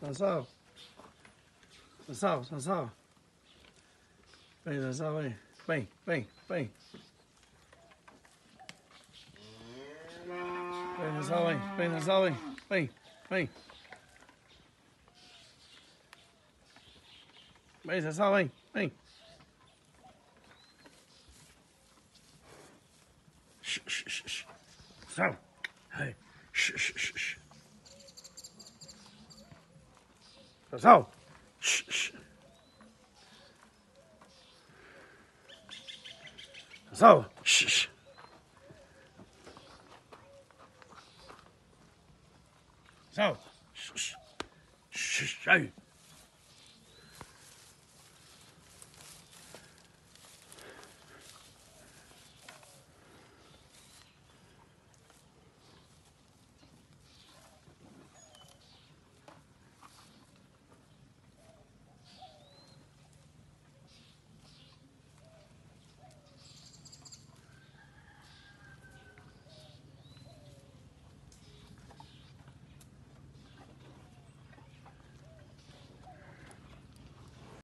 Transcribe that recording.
Sanção. Sanção, Sanção. Vem, Sanção, vem. Vem, vem, vem. Vem, Sanção, vem. Vem, Sanção, vem. Vem, vem. Vem, Sanção, vem. Vem. Sanção. Hey. Shh, shh, shh. 走走，嘘嘘，走走，嘘嘘。走，嘘嘘，嘘嘘，